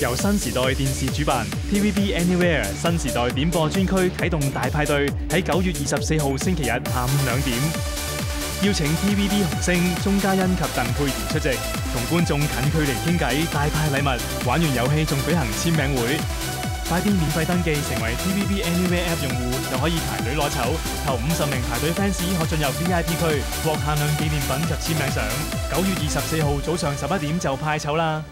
由新时代电视主办 tvb anywhere 新时代点播专区启动大派对喺九月二十四号星期日下午两点。邀请 tvb 红星钟嘉欣及邓佩仪出席同观众近距离倾偈大派礼物玩完游戏仲举行签名会。快啲免费登记成为 tvb anywhere app 用户就可以排队攞筹头五十名排队 fans 可进入 vip 区获限量纪念品及签名相。九月二十四号早上十一点就派筹啦。